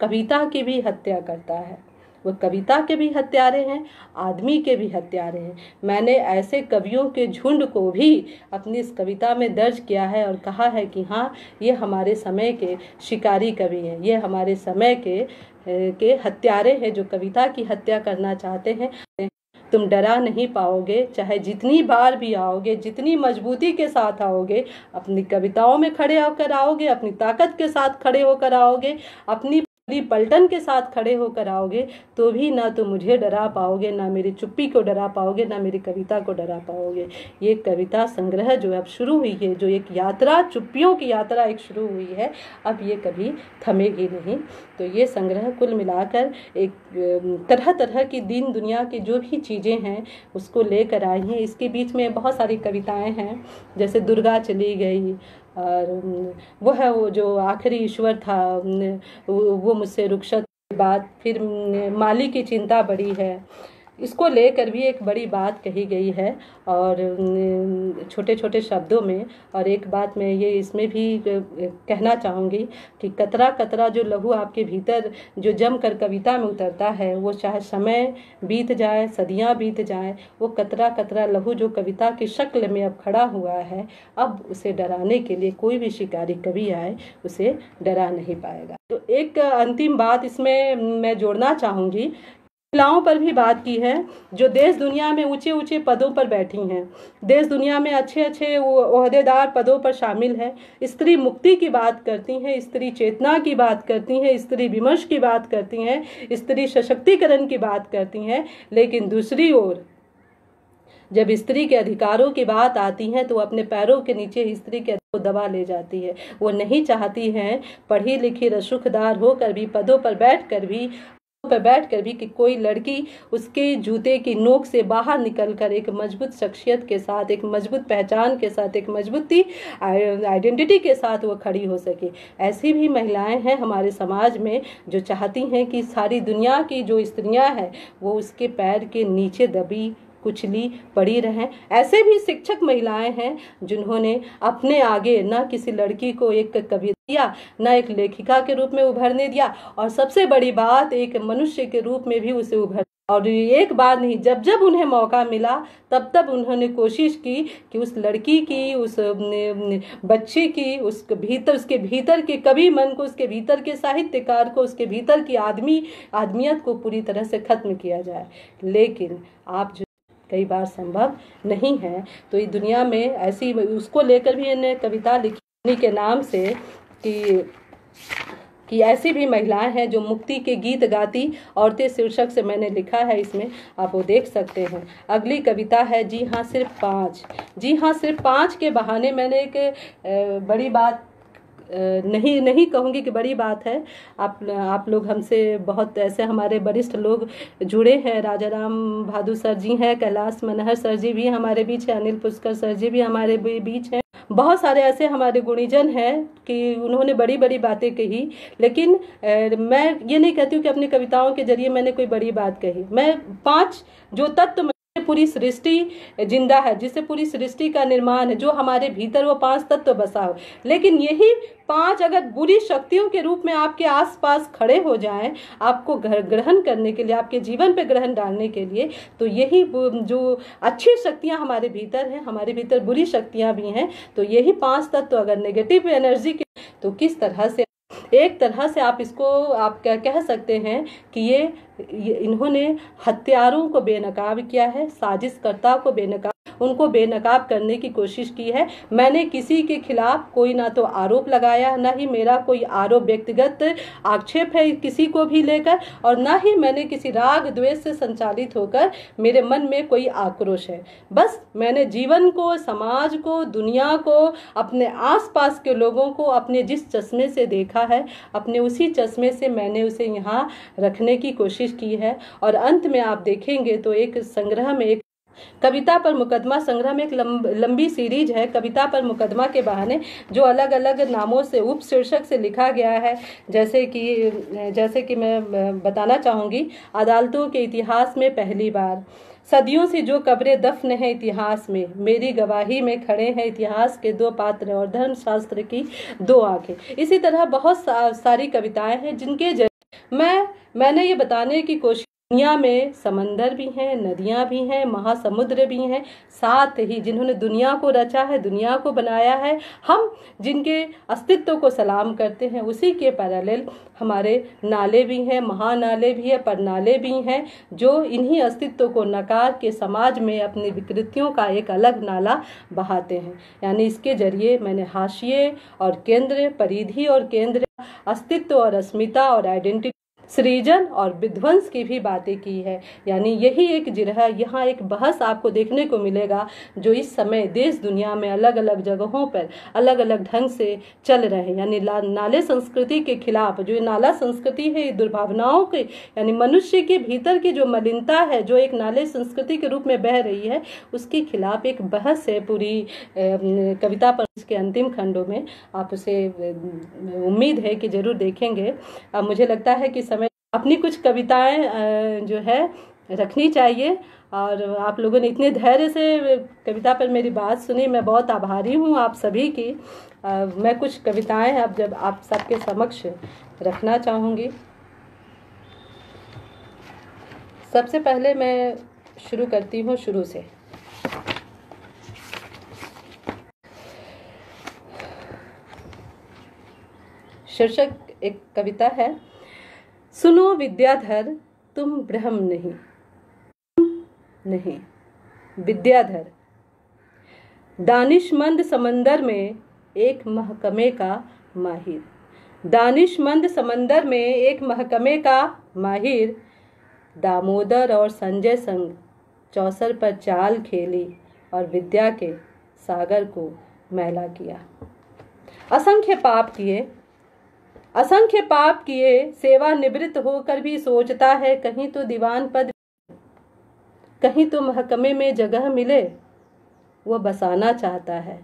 कविता की भी हत्या करता है। वो कविता के भी हत्यारे हैं, आदमी के भी हत्यारे हैं। मैंने ऐसे कवियों के झुंड को भी अपनी इस कविता में दर्ज किया है और कहा है कि हाँ ये हमारे समय के शिकारी कवि हैं। ये हमारे समय के के हत्यारे हैं जो कविता की हत्या करना चाहते हैं। तुम डरा नहीं पाओगे, चाहे जितनी बार भी आओगे, जितनी मजबूती के साथ आओगे, अपनी कविताओं में खड़े होकर आओगे, अपनी ताकत के साथ खड़े होकर आओगे, अपनी यदि पलटन के साथ खड़े होकर आओगे तो भी ना तो मुझे डरा पाओगे, ना मेरी चुप्पी को डरा पाओगे, ना मेरी कविता को डरा पाओगे। ये कविता संग्रह जो अब शुरू हुई है, जो एक यात्रा, चुप्पियों की यात्रा एक शुरू हुई है, अब ये कभी थमेगी नहीं। तो ये संग्रह कुल मिलाकर एक तरह तरह की दिन दुनिया की जो भी चीज़ें हैं, उसको लेकर आई हैं। इसके बीच में बहुत सारी कविताएँ हैं, जैसे दुर्गा चली गई और वो है वो जो आखिरी ईश्वर था वो मुझसे रुखसत बात, फिर माली की चिंता बड़ी है। इसको लेकर भी एक बड़ी बात कही गई है और छोटे छोटे शब्दों में और एक बात मैं ये इसमें भी कहना चाहूँगी कि कतरा कतरा जो लहू आपके भीतर, जो जम कर कविता में उतरता है, वो चाहे समय बीत जाए, सदियाँ बीत जाए, वो कतरा कतरा लहू जो कविता की शक्ल में अब खड़ा हुआ है, अब उसे डराने के लिए कोई भी शिकारी कवि आए, उसे डरा नहीं पाएगा। तो एक अंतिम बात इसमें मैं जोड़ना चाहूँगी महिलाओं पर भी बात की है, जो देश दुनिया में ऊँचे ऊँचे पदों पर बैठी हैं। देश दुनिया में अच्छे अच्छे अहदेदार पदों पर शामिल है। स्त्री मुक्ति की बात करती हैं, स्त्री चेतना की बात करती हैं, स्त्री विमर्श की बात करती हैं, स्त्री सशक्तिकरण की बात करती हैं। लेकिन दूसरी ओर, जब स्त्री के अधिकारों की बात आती है तो अपने पैरों के नीचे स्त्री के को दबा ले जाती है। वो नहीं चाहती हैं, पढ़ी लिखी रसुखदार होकर भी, पदों पर बैठकर भी पर बैठ कर भी कि कोई लड़की उसके जूते की नोक से बाहर निकलकर एक मज़बूत शख्सियत के साथ, एक मज़बूत पहचान के साथ, एक मजबूती आइडेंटिटी के साथ वो खड़ी हो सके। ऐसी भी महिलाएँ हैं हमारे समाज में जो चाहती हैं कि सारी दुनिया की जो स्त्रियाँ हैं, वो उसके पैर के नीचे दबी कुचली पड़ी रहें। ऐसे भी शिक्षक महिलाएँ हैं जिन्होंने अपने आगे न किसी लड़की को एक कवि दिया, न एक लेखिका के रूप में उभरने दिया और सबसे बड़ी बात, एक मनुष्य के रूप में भी उसे उभर और एक बार नहीं, जब जब उन्हें मौका मिला, तब तब उन्होंने कोशिश की कि उस लड़की की, उस बच्ची की, उस भीतर, उसके भीतर के कवि मन को, उसके भीतर के साहित्यकार को, उसके भीतर की आदमी, आदमियत को पूरी तरह से खत्म किया जाए। लेकिन आप जो कई बार संभव नहीं है। तो इस दुनिया में ऐसी उसको लेकर भी इन्हें कविता लिखने के नाम से कि कि ऐसी भी महिलाएँ हैं जो मुक्ति के गीत गाती औरतें शीर्षक से मैंने लिखा है इसमें, आप वो देख सकते हैं। अगली कविता है, जी हाँ सिर्फ़ पाँच। जी हाँ सिर्फ़ पाँच के बहाने मैंने एक बड़ी बात नहीं नहीं कहूँगी कि बड़ी बात है। आप आप लोग हमसे बहुत ऐसे हमारे वरिष्ठ लोग जुड़े हैं। राजा राम भादु सर जी हैं, कैलाश मनहर सर जी भी हमारे बीच हैं, अनिल पुष्कर सर जी भी हमारे बीच हैं। बहुत सारे ऐसे हमारे गुणीजन हैं कि उन्होंने बड़ी बड़ी बातें कही। लेकिन मैं ये नहीं कहती हूँ कि अपनी कविताओं के ज़रिए मैंने कोई बड़ी बात कही। मैं पाँच जो तत्व पूरी सृष्टि ज़िंदा है, जिससे पूरी सृष्टि का निर्माण है, जो हमारे भीतर वो पाँच तत्व तो बसा हो। लेकिन यही पाँच अगर बुरी शक्तियों के रूप में आपके आसपास खड़े हो जाएँ, आपको ग्रहण करने के लिए, आपके जीवन पे ग्रहण डालने के लिए तो यही जो अच्छी शक्तियाँ हमारे भीतर हैं, हमारे भीतर बुरी शक्तियाँ भी हैं तो यही पाँच तत्व तो अगर नेगेटिव एनर्जी के तो किस तरह से एक तरह से आप इसको आप क्या कह सकते हैं कि ये, ये इन्होंने हत्यारों को बेनकाब किया है साजिशकर्ता को बेनकाब उनको बेनकाब करने की कोशिश की है। मैंने किसी के खिलाफ कोई ना तो आरोप लगाया, ना ही मेरा कोई आरोप व्यक्तिगत आक्षेप है किसी को भी लेकर, और ना ही मैंने किसी राग द्वेष से संचालित होकर मेरे मन में कोई आक्रोश है। बस मैंने जीवन को, समाज को, दुनिया को, अपने आसपास के लोगों को अपने जिस चश्मे से देखा है, अपने उसी चश्मे से मैंने उसे यहाँ रखने की कोशिश की है। और अंत में आप देखेंगे तो एक संग्रह में एक कविता पर मुकदमा संग्रह में एक लंब, लंबी सीरीज़ है। कविता पर मुकदमा के बहाने जो अलग अलग नामों से उप शीर्षक से लिखा गया है। जैसे कि जैसे कि मैं बताना चाहूँगी अदालतों के इतिहास में पहली बार। सदियों से जो कब्रें दफन है इतिहास में मेरी गवाही में खड़े हैं इतिहास के दो पात्र और धर्मशास्त्र की दो आँखें। इसी तरह बहुत सा, सारी कविताएँ हैं जिनके ज़रिए मैं मैंने ये बताने की कोशिश दुनिया में समंदर भी हैं, नदियाँ भी हैं, महासमुद्र भी हैं साथ ही जिन्होंने दुनिया को रचा है, दुनिया को बनाया है। हम जिनके अस्तित्व को सलाम करते हैं, उसी के पैरेलल हमारे नाले भी हैं, महानाले भी हैं, परनाले भी हैं, जो इन्हीं अस्तित्व को नकार के समाज में अपनी विकृतियों का एक अलग नाला बहाते हैं। यानी इसके ज़रिए मैंने हाशिए और केंद्र, परिधि और केंद्र, अस्तित्व और अस्मिता और आइडेंटिटी सृजन और विध्वंस की भी बातें की है। यानी यही एक जिरह, यहाँ एक बहस आपको देखने को मिलेगा, जो इस समय देश दुनिया में अलग अलग जगहों पर अलग अलग ढंग से चल रहे हैं। यानी नाले संस्कृति के खिलाफ, जो नाला संस्कृति है दुर्भावनाओं के, यानी मनुष्य के भीतर की जो मलिनता है, जो एक नाले संस्कृति के रूप में बह रही है, उसके खिलाफ एक बहस है पूरी कविता पर के अंतिम खंडों में। आप उसे उम्मीद है कि ज़रूर देखेंगे। अब मुझे लगता है कि समय अपनी कुछ कविताएँ जो है, रखनी चाहिए। और आप लोगों ने इतने धैर्य से कविता पर मेरी बात सुनी, मैं बहुत आभारी हूँ आप सभी की। मैं कुछ कविताएँ अब जब आप सबके समक्ष रखना चाहूँगी। सबसे पहले मैं शुरू करती हूँ शुरू से। शीर्षक एक कविता है। सुनो विद्याधर, तुम ब्रह्म नहीं। नहीं, विद्याधर। दानिशमंद समंदर में एक महकमे का माहिर। दानिशमंद समंदर में एक महकमे का माहिर दामोदर और संजय संग चौसर पर चाल खेली और विद्या के सागर को मैला किया। असंख्य पाप किए असंख्य पाप किए सेवा निवृत्त होकर भी सोचता है, कहीं तो दीवान पद, कहीं तो महकमे में जगह मिले। वह बसाना चाहता है।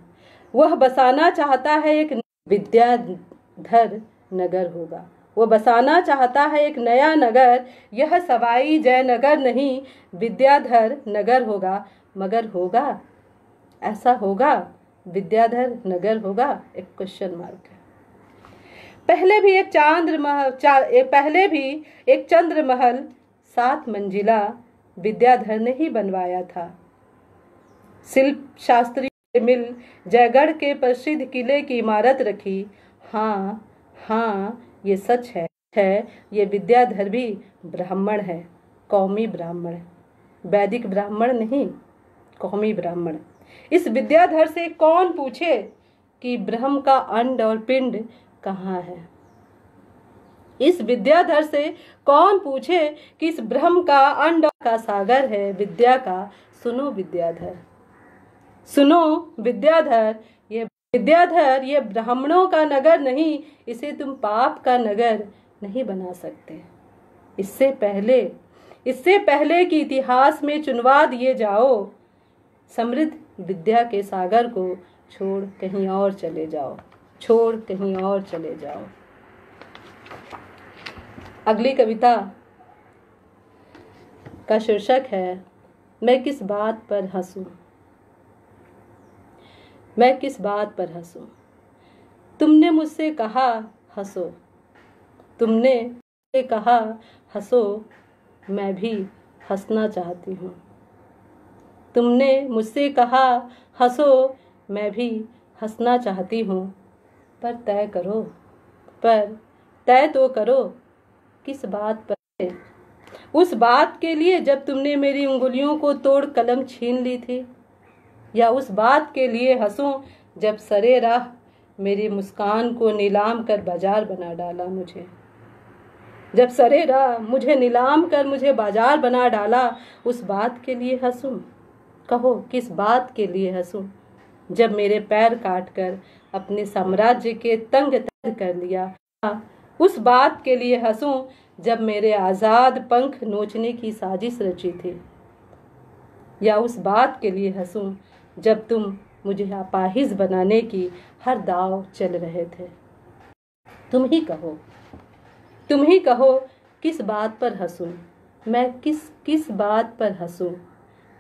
वह बसाना चाहता है एक विद्याधर नगर होगा। वह बसाना चाहता है एक नया नगर। यह सवाई जयनगर नहीं, विद्याधर नगर होगा। मगर होगा? ऐसा होगा? विद्याधर नगर होगा? एक क्वेश्चन मार्क है। पहले भी एक चांद्र महल चा, पहले भी एक चंद्र महल सात मंजिला विद्याधर ने ही बनवाया था। शिल्प शास्त्री मिल जयगढ़ के प्रसिद्ध किले की इमारत रखी। हाँ हाँ ये सच है है ये विद्याधर भी ब्राह्मण है कौमी ब्राह्मण। वैदिक ब्राह्मण नहीं कौमी ब्राह्मण। इस विद्याधर से कौन पूछे कि ब्रह्म का अंड और पिंड कहाँ है? इस विद्याधर से कौन पूछे कि इस ब्रह्म का अंड का सागर है? विद्या का, सुनो विद्याधर। सुनो विद्याधर, ये विद्याधर, ये ब्राह्मणों का नगर नहीं, इसे तुम पाप का नगर नहीं बना सकते। इससे पहले इससे पहले कि इतिहास में चुनवा दिए जाओ, समृद्ध विद्या के सागर को छोड़ कहीं और चले जाओ। छोड़ कहीं और चले जाओ। अगली कविता का शीर्षक है, मैं किस बात पर हंसूं? मैं किस बात पर हंसूं? तुमने मुझसे कहा, हंसो। तुमने मुझसे कहा, हंसो। मैं भी हंसना चाहती हूँ। तुमने मुझसे कहा, हंसो। मैं भी हंसना चाहती हूँ। पर तय करो। पर तय तो करो किस बात पर उस बात के लिए जब तुमने मेरी उंगलियों को तोड़ कलम छीन ली थी, या उस बात के लिए हंसूं जब सरे राह मेरी मुस्कान को नीलाम कर बाज़ार बना डाला मुझे। जब सरे राह मुझे नीलाम कर मुझे बाज़ार बना डाला, उस बात के लिए हंसूं। कहो, किस बात के लिए हंसूं? जब मेरे पैर काट कर अपने साम्राज्य के तंग तंग कर लिया उस बात के लिए हंसूं, जब मेरे आज़ाद पंख नोचने की साजिश रची थी। या उस बात के लिए हंसूं, जब तुम मुझे अपाहिज बनाने की हर दाव चल रहे थे। तुम ही कहो, तुम ही कहो किस बात पर हंसूं, मैं किस किस बात पर हंसूं।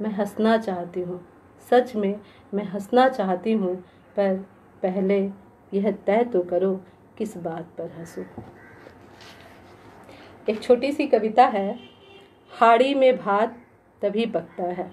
मैं हंसना चाहती हूँ, सच में मैं हंसना चाहती हूँ, पर पहले यह तय तो करो किस बात पर हंसो। एक छोटी सी कविता है, हाड़ी में भात तभी पकता है।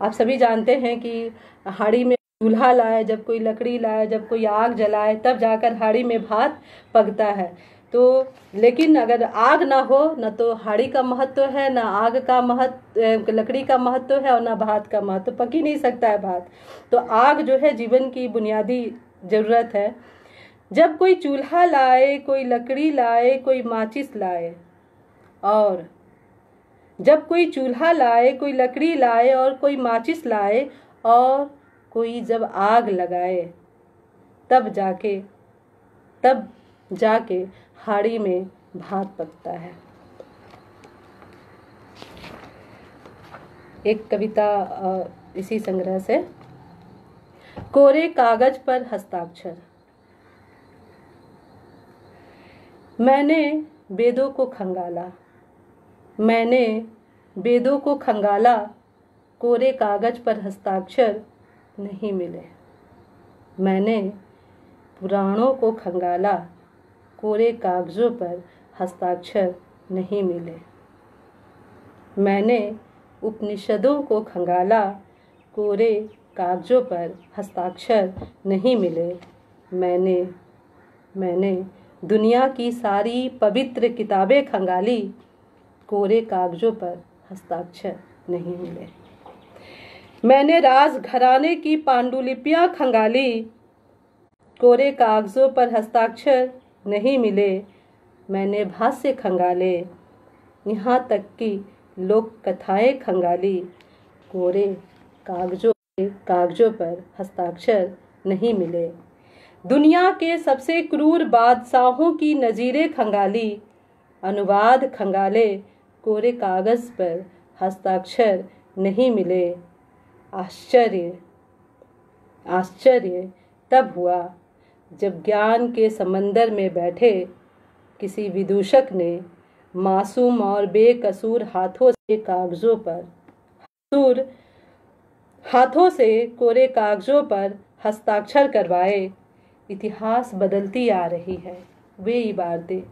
आप सभी जानते हैं कि हाड़ी में चूल्हा लाए जब कोई लकड़ी लाए जब कोई आग जलाए, तब जाकर हाड़ी में भात पकता है। तो लेकिन अगर आग ना हो, न तो हाड़ी का महत्व है, ना आग का महत्व लकड़ी का महत्व है और ना भात का महत्व। पक ही नहीं सकता है भात। तो आग जो है जीवन की बुनियादी ज़रूरत है। जब कोई चूल्हा लाए, कोई लकड़ी लाए, कोई माचिस लाए और जब कोई चूल्हा लाए, कोई लकड़ी लाए और कोई माचिस लाए और कोई जब आग लगाए, तब जाके तब जाके हाड़ी में भात पकता है। एक कविता इसी संग्रह से। कोरे कागज़ पर हस्ताक्षर। मैंने वेदों को खंगाला। मैंने वेदों को खंगाला, कोरे कागज़ पर हस्ताक्षर नहीं मिले। मैंने पुराणों को खंगाला कोरे कागज़ों पर हस्ताक्षर नहीं मिले। मैंने उपनिषदों को खंगाला, कोरे कागज़ों पर हस्ताक्षर नहीं मिले। मैंने मैंने दुनिया की सारी पवित्र किताबें खंगाली, कोरे कागज़ों पर हस्ताक्षर नहीं मिले। मैंने राज घराने की पांडुलिपियाँ खंगाली, कोरे कागज़ों पर हस्ताक्षर नहीं मिले। मैंने भाष्य खंगाले। यहाँ तक कि लोक कथाएँ खंगाली। कोरे कागजों कागजों पर हस्ताक्षर नहीं मिले। दुनिया के सबसे क्रूर बादशाहों की नज़ीरें खंगाली। अनुवाद खंगाले। कोरे कागज़ पर हस्ताक्षर नहीं मिले। आश्चर्य। आश्चर्य तब हुआ जब ज्ञान के समंदर में बैठे, किसी विदूषक ने मासूम और बेकसूर हाथों से कागजों पर सूर हाथों से कोरे कागजों पर हस्ताक्षर करवाए, इतिहास बदलती आ रही है, वे इबारतें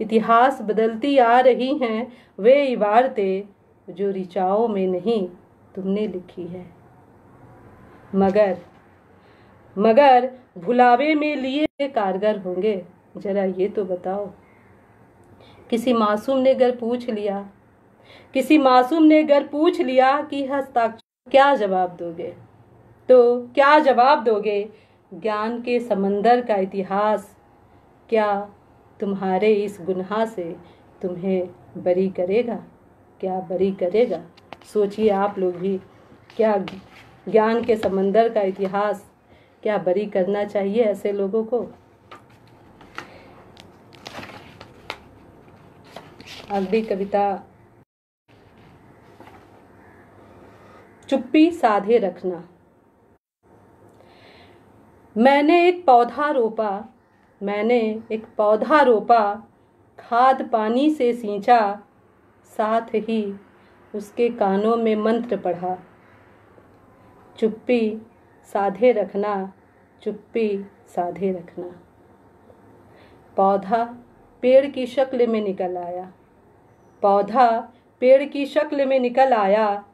इतिहास बदलती आ रही हैं, वे इबारतें जो ऋचाओं में नहीं, तुमने लिखी है। मगर मगर भुलावे में लिए कारगर होंगे। जरा ये तो बताओ। किसी मासूम ने अगर पूछ लिया। किसी मासूम ने अगर पूछ लिया कि हस्ताक्षर क्या जवाब दोगे? तो क्या जवाब दोगे? ज्ञान के समंदर का इतिहास। क्या तुम्हारे इस गुनाह से तुम्हें बरी करेगा? क्या बरी करेगा? सोचिए आप लोग भी। क्या ज्ञान के समंदर का इतिहास। क्या बरी करना चाहिए ऐसे लोगों को? अगली कविता। चुप्पी साधे रखना। मैंने एक पौधा रोपा, मैंने एक पौधा रोपा, खाद पानी से सींचा, साथ ही उसके कानों में मंत्र पढ़ा। चुप्पी साधे रखना, चुप्पी साधे रखना। पौधा पेड़ की शक्ल में निकल आया। पौधा पेड़ की शक्ल में निकल आया।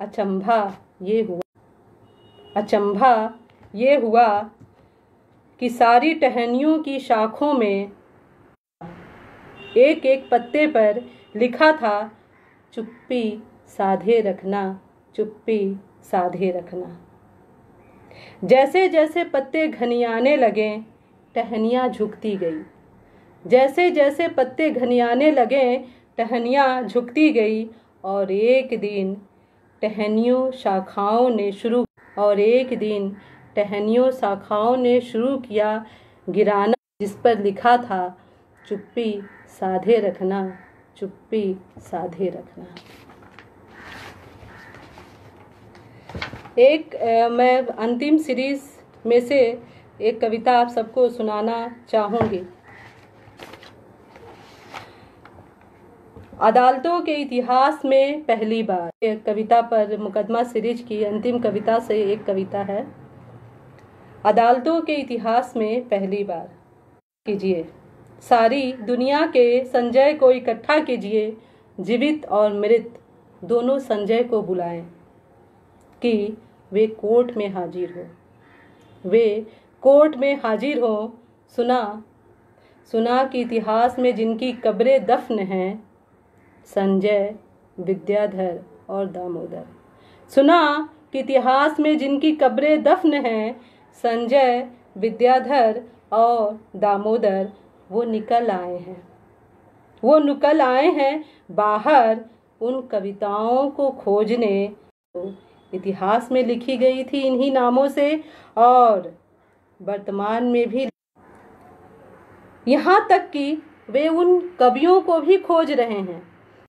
अचंभा ये हुआ। अचंभा ये हुआ कि सारी टहनियों की शाखों में एक एक पत्ते पर लिखा था, चुप्पी साधे रखना, चुप्पी साधे रखना। जैसे जैसे पत्ते घनियाने लगे, टहनियाँ झुकती गई। जैसे जैसे पत्ते घनियाने लगे, टहनियाँ झुकती गई। और एक दिन टहनियों शाखाओं ने शुरू, और एक दिन टहनियों शाखाओं ने शुरू किया गिराना, जिस पर लिखा था, चुप्पी साधे रखना, चुप्पी साधे रखना। एक मैं अंतिम सीरीज़ में से एक कविता आप सबको सुनाना चाहूँगी। अदालतों के इतिहास में पहली बार। एक कविता पर मुकदमा सीरीज़ की अंतिम कविता से एक कविता है। अदालतों के इतिहास में पहली बार। कीजिए। सारी दुनिया के संजय को इकट्ठा कीजिए। जीवित और मृत। दोनों संजय को बुलाएँ। कि वे कोर्ट में हाजिर हो। वे कोर्ट में हाजिर हो, सुना सुना कि इतिहास में जिनकी कब्रें दफन हैं, संजय, विद्याधर और दामोदर। सुना कि इतिहास में जिनकी कब्रें दफन हैं, संजय, विद्याधर और दामोदर, वो निकल आए हैं। वो निकल आए हैं बाहर उन कविताओं को खोजने। इतिहास में लिखी गई थी इन्हीं नामों से और वर्तमान में भी। यहाँ तक कि वे उन कवियों को भी खोज रहे हैं।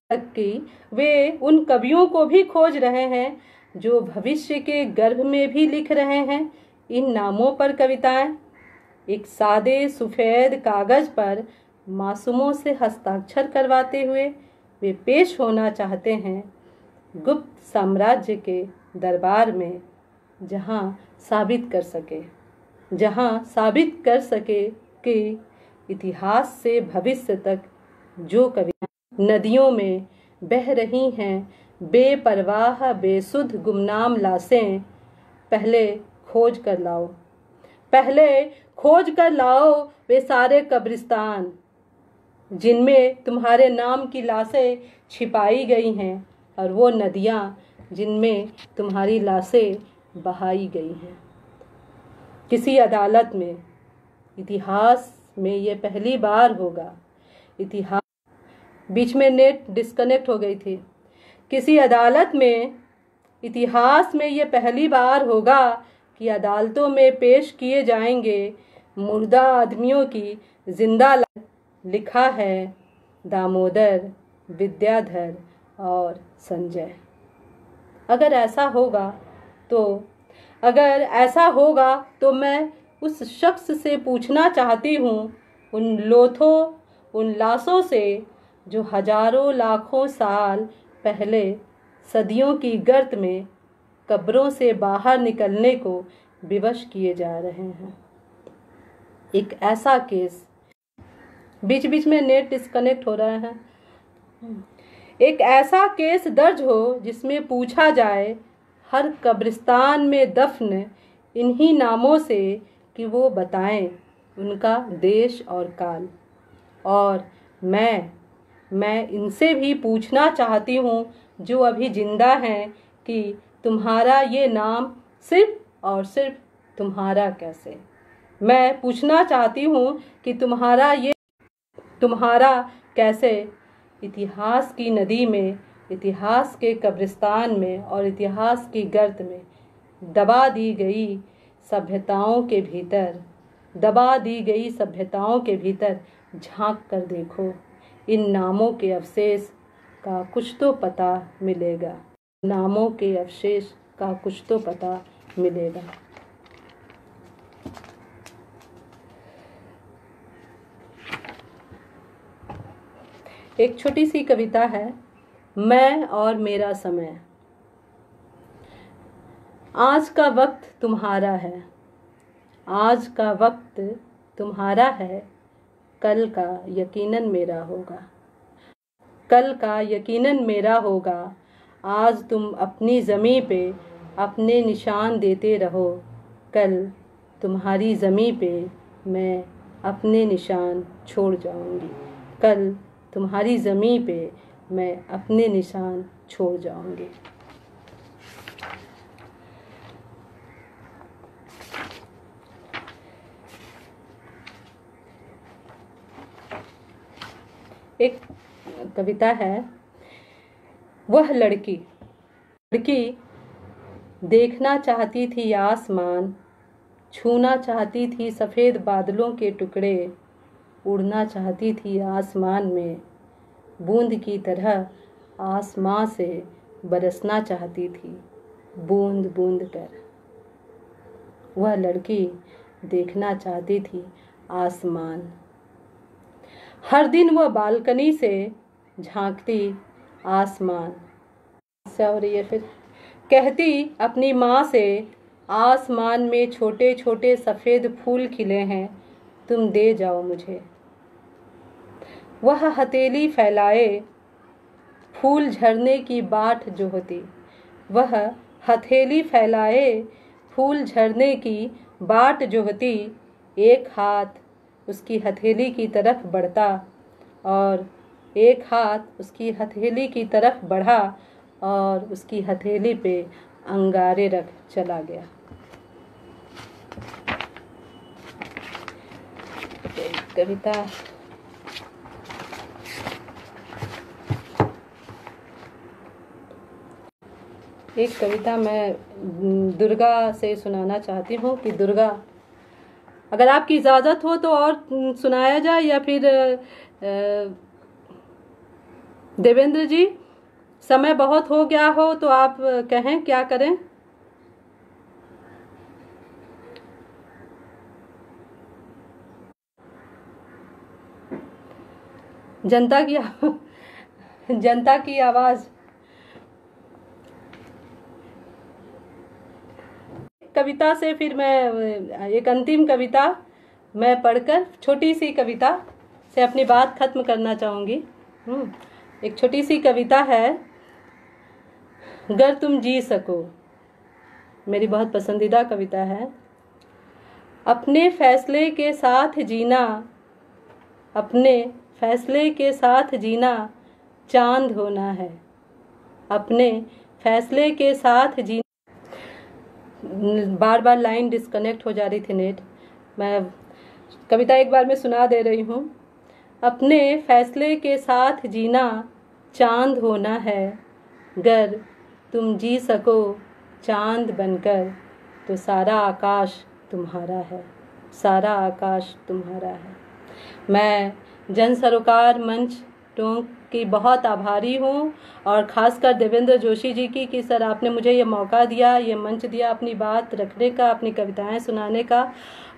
तक कि वे उन कवियों को भी खोज रहे हैं जो भविष्य के गर्भ में भी लिख रहे हैं। इन नामों पर कविताएँ, एक सादे सफ़ेद कागज़ पर मासूमों से हस्ताक्षर करवाते हुए वे पेश होना चाहते हैं गुप्त साम्राज्य के दरबार में जहाँ साबित कर सके, जहाँ साबित कर सके कि इतिहास से भविष्य तक जो कविता नदियों में बह रही हैं, बेपरवाह, बेसुध गुमनाम लाशें, पहले खोज कर लाओ। पहले खोज कर लाओ वे सारे कब्रिस्तान, जिनमें तुम्हारे नाम की लाशें छिपाई गई हैं और वो नदियाँ जिनमें तुम्हारी लाशें बहाई गई हैं। किसी अदालत में, इतिहास में ये पहली बार होगा। इतिहास बीच में नेट डिस्कनेक्ट हो गई थी। किसी अदालत में, इतिहास में ये पहली बार होगा कि अदालतों में पेश किए जाएँगे मुर्दा आदमियों की ज़िंदा लिखा है दामोदर, विद्याधर और संजय। अगर ऐसा होगा तो अगर ऐसा होगा तो मैं उस शख्स से पूछना चाहती हूँ, उन लोथों, उन लाशों से, जो हज़ारों लाखों साल पहले सदियों की गर्त में कब्रों से बाहर निकलने को विवश किए जा रहे हैं। एक ऐसा केस बीच बीच में नेट डिस्कनेक्ट हो रहा है। एक ऐसा केस दर्ज हो जिसमें पूछा जाए, हर कब्रिस्तान में दफन इन्हीं नामों से कि वो बताएँ उनका देश और काल। और मैं मैं इनसे भी पूछना चाहती हूँ, जो अभी ज़िंदा हैं, कि तुम्हारा ये नाम सिर्फ़ और सिर्फ़ तुम्हारा कैसे? मैं पूछना चाहती हूँ कि तुम्हारा ये, तुम्हारा कैसे इतिहास की नदी में, इतिहास के कब्रिस्तान में और इतिहास की गर्द में दबा दी गई सभ्यताओं के भीतर, दबा दी गई सभ्यताओं के भीतर झाँक कर देखो। इन नामों के अवशेष का कुछ तो पता मिलेगा। नामों के अवशेष का कुछ तो पता मिलेगा। एक छोटी सी कविता है, मैं और मेरा समय। आज का वक्त तुम्हारा है। आज का वक्त तुम्हारा है। कल का यकीनन मेरा होगा। कल का यकीनन मेरा होगा। आज तुम अपनी ज़मी पे अपने निशान देते रहो। कल तुम्हारी ज़मी पे मैं अपने निशान छोड़ जाऊँगी। कल तुम्हारी ज़मी पे मैं अपने निशान छोड़ जाऊँगी। एक कविता है, वह लड़की लड़की देखना चाहती थी आसमान, छूना चाहती थी सफ़ेद बादलों के टुकड़े उड़ना चाहती थी आसमान में। बूंद की तरह आसमां से बरसना चाहती थी, बूंद बूंद कर। वह लड़की देखना चाहती थी आसमान। हर दिन वह बालकनी से झांकती आसमान। और ये फिर कहती अपनी माँ से, आसमान में छोटे छोटे सफ़ेद फूल खिले हैं, तुम दे जाओ मुझे। वह हथेली फैलाए, फूल झरने की बाट जो होती वह हथेली फैलाए, फूल झरने की बाट जो होती एक हाथ उसकी हथेली की तरफ़ बढ़ता और एक हाथ उसकी हथेली की तरफ़ बढ़ा और उसकी हथेली पे अंगारे रख चला गया। कविता एक कविता मैं दुर्गा से सुनाना चाहती हूँ कि दुर्गा, अगर आपकी इजाज़त हो तो और सुनाया जाए या फिर देवेंद्र जी, समय बहुत हो गया हो तो आप कहें क्या करें? जनता की जनता की आवाज़। कविता से फिर मैं एक अंतिम कविता मैं पढ़कर छोटी सी कविता से अपनी बात खत्म करना चाहूँगी। हम्म, एक छोटी सी कविता है अगर तुम जी सको। मेरी बहुत पसंदीदा कविता है। अपने फैसले के साथ जीना अपने फैसले के साथ जीना चाँद होना है। अपने फैसले के साथ जीना बार बार लाइन डिस्कनेक्ट हो जा रही थी नेट मैं कविता एक बार मैं सुना दे रही हूँ। अपने फैसले के साथ जीना चाँद होना है। गर, तुम जी सको चाँद बनकर। तो सारा आकाश तुम्हारा है। सारा आकाश तुम्हारा है। मैं जन सरोकार मंच टोंक की बहुत आभारी हूँ और ख़ासकर देवेंद्र जोशी जी की कि सर आपने मुझे ये मौका दिया, ये मंच दिया अपनी बात रखने का, अपनी कविताएँ सुनाने का।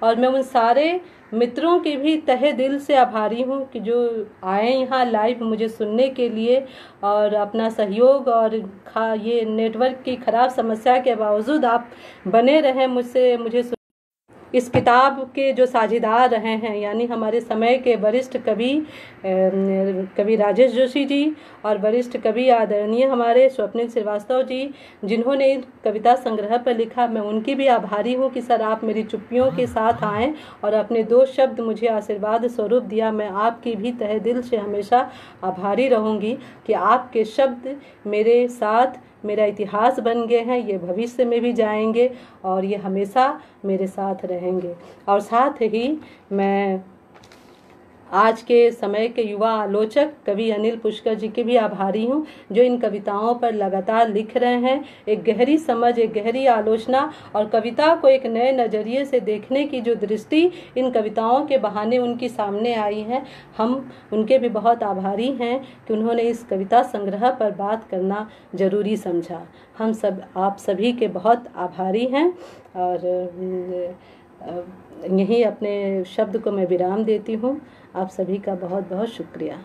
और मैं उन सारे मित्रों की भी तहे दिल से आभारी हूँ कि जो आए यहाँ लाइव मुझे सुनने के लिए और अपना सहयोग और खा, ये नेटवर्क की ख़राब समस्या के बावजूद आप बने रहें, मुझसे, मुझे इस किताब के जो साझेदार रहे हैं, यानी हमारे समय के वरिष्ठ कवि कवि राजेश जोशी जी और वरिष्ठ कवि आदरणीय हमारे स्वप्निल श्रीवास्तव जी, जिन्होंने कविता संग्रह पर लिखा। मैं उनकी भी आभारी हूँ कि सर आप मेरी चुप्पियों के साथ आएँ और अपने दो शब्द मुझे आशीर्वाद स्वरूप दिया। मैं आपकी भी तहे दिल से हमेशा आभारी रहूँगी कि आपके शब्द मेरे साथ मेरा इतिहास बन गए हैं, ये भविष्य में भी जाएँगे और ये हमेशा मेरे साथ रहेंगे। और साथ ही मैं आज के समय के युवा आलोचक कवि अनिल पुष्कर जी के भी आभारी हूँ, जो इन कविताओं पर लगातार लिख रहे हैं। एक गहरी समझ, एक गहरी आलोचना और कविता को एक नए नज़रिए से देखने की जो दृष्टि इन कविताओं के बहाने उनकी सामने आई है, हम उनके भी बहुत आभारी हैं कि उन्होंने इस कविता संग्रह पर बात करना ज़रूरी समझा। हम सब, आप सभी के बहुत आभारी हैं और यहीं अपने शब्द को मैं विराम देती हूँ। आप सभी का बहुत बहुत शुक्रिया।